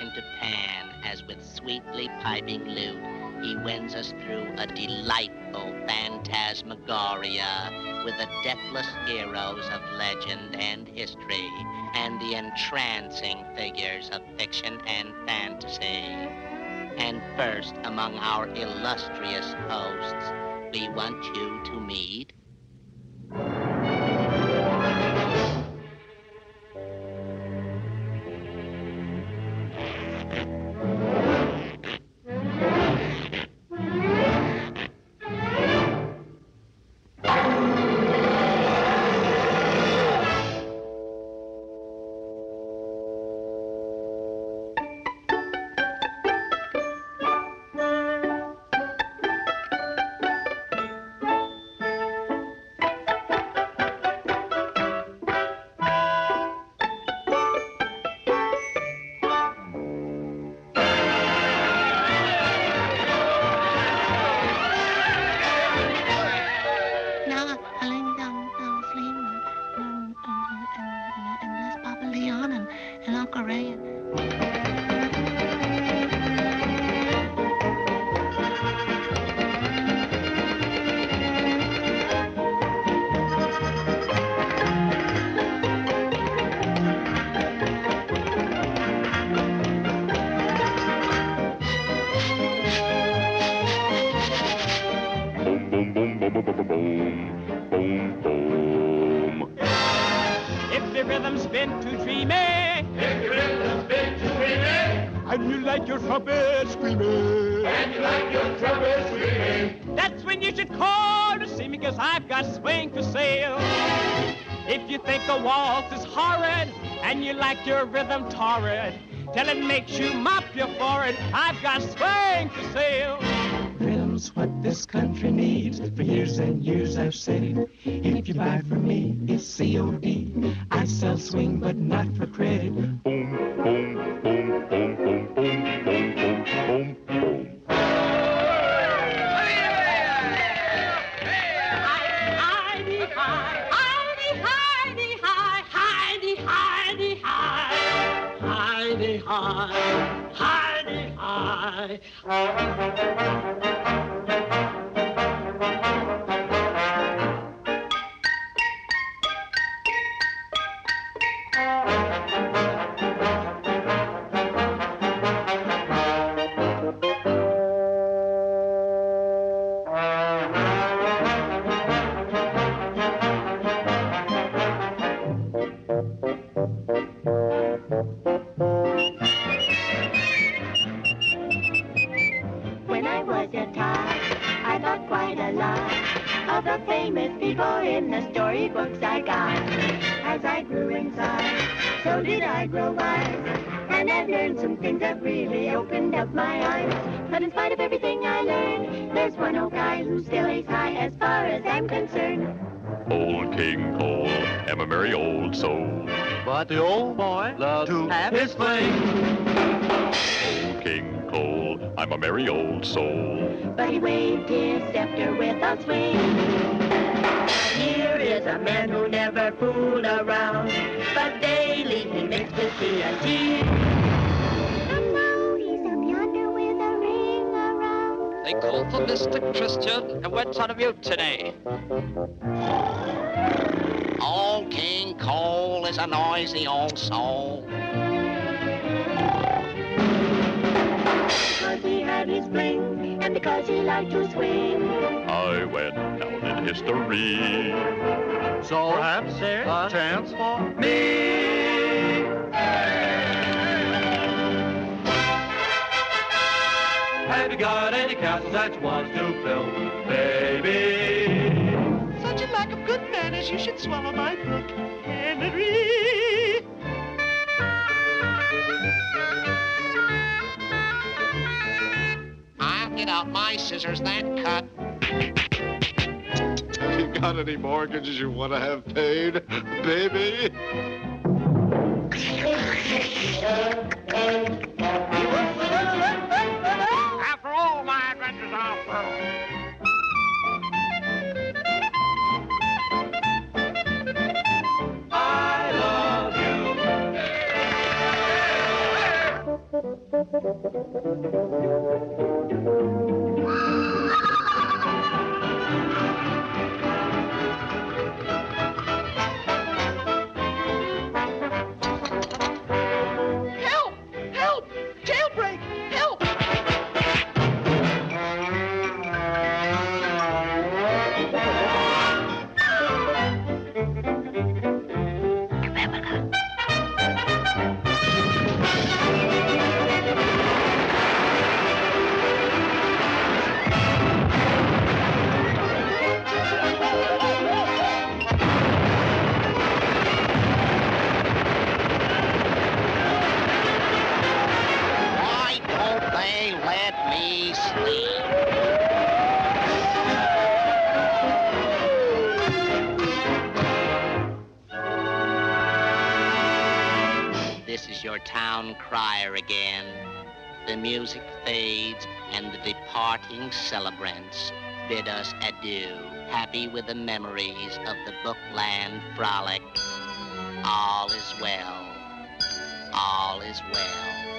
into Pan as with sweetly piping lute he wends us through a delightful phantasmagoria with the deathless heroes of legend and history and the entrancing figures of fiction and fantasy. And first among our illustrious hosts, we want you to meet boom, boom. If the rhythm's been too dreamy, and you like your trumpet screaming, and you like your trumpet screaming, that's when you should call to see me, cause I've got swing for sale. If you think a waltz is horrid, and you like your rhythm torrid, till it makes you mop your forehead, I've got swing for sale. Rhythm's what this country needs. For years and years I've said, it. if you buy from me, it's COD. I sell swing, but not for credit. Boom, boom, boom, boom, boom, boom, boom, boom, boom, boom. Heidi, hi, Heidi, Heidi, hi, Heidi, Heidi, hi, Heidi, high. I quite a lot of the famous people in the storybooks I got. As I grew inside, so did I grow wise. And I've learned some things that really opened up my eyes. But in spite of everything I learned, there's one old guy who still is high as far as I'm concerned. Old King Cole, am a merry old soul. But the old boy loves to have his fling. Old King Cole, I'm a merry old soul. But he waved his scepter with a swing. Here is a man who never fooled around, but daily he makes his TNT. And now he's up yonder with a ring around. They called for Mr. Christian and went on a mutiny. Old King Cole is a noisy old soul. He had and because he liked to swing. I went down in history. So perhaps there's a chance for me. Have you got any castles that you want to build, baby? such a lack of good manners, you should swallow my book, Henry. Get out my scissors that cut. You got any mortgages you want to have paid, baby? Thank you. Town crier again. The music fades, and the departing celebrants bid us adieu, happy with the memories of the Bookland frolic. All is well. All is well.